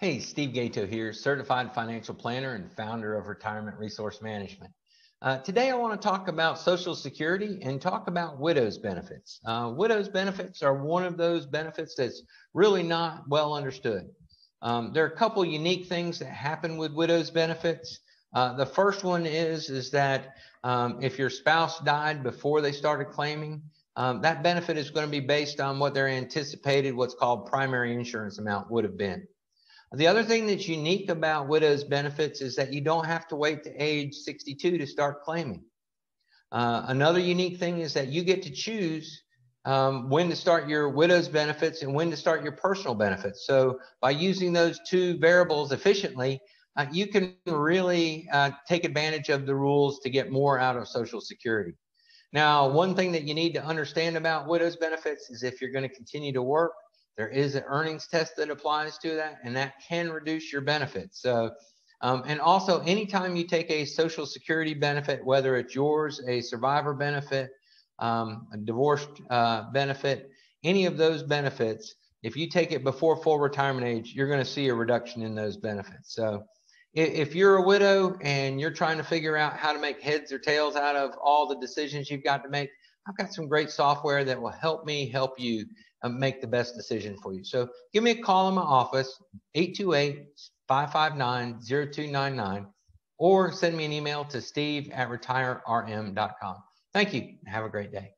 Hey, Steve Gaito here, certified financial planner and founder of Retirement Resource Management. Uh, today, I want to talk about Social Security and talk about widow's benefits. Uh, widow's benefits are one of those benefits that's really not well understood. Um, there are a couple unique things that happen with widow's benefits. Uh, the first one is is that um, if your spouse died before they started claiming, um, that benefit is going to be based on what their anticipated, what's called primary insurance amount would have been. The other thing that's unique about widow's benefits is that you don't have to wait to age 62 to start claiming. Uh, another unique thing is that you get to choose um, when to start your widow's benefits and when to start your personal benefits. So by using those two variables efficiently, uh, you can really uh, take advantage of the rules to get more out of Social Security. Now, one thing that you need to understand about widow's benefits is if you're going to continue to work, there is an earnings test that applies to that, and that can reduce your benefits. So, um, and also, anytime you take a Social Security benefit, whether it's yours, a survivor benefit, um, a divorced uh, benefit, any of those benefits, if you take it before full retirement age, you're going to see a reduction in those benefits. So, if you're a widow and you're trying to figure out how to make heads or tails out of all the decisions you've got to make, I've got some great software that will help me help you uh, make the best decision for you. So give me a call in my office, 828-559-0299, or send me an email to steve at retirerm.com. Thank you. Have a great day.